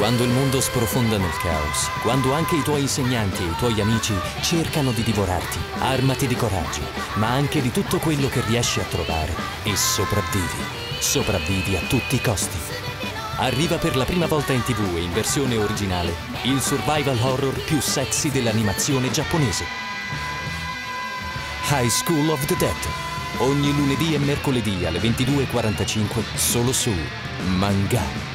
Quando il mondo sprofonda nel caos, quando anche i tuoi insegnanti e i tuoi amici cercano di divorarti, armati di coraggio, ma anche di tutto quello che riesci a trovare e sopravvivi. Sopravvivi a tutti i costi. Arriva per la prima volta in tv e in versione originale il survival horror più sexy dell'animazione giapponese. High School of the Dead. Ogni lunedì e mercoledì alle 22.45 solo su Manga.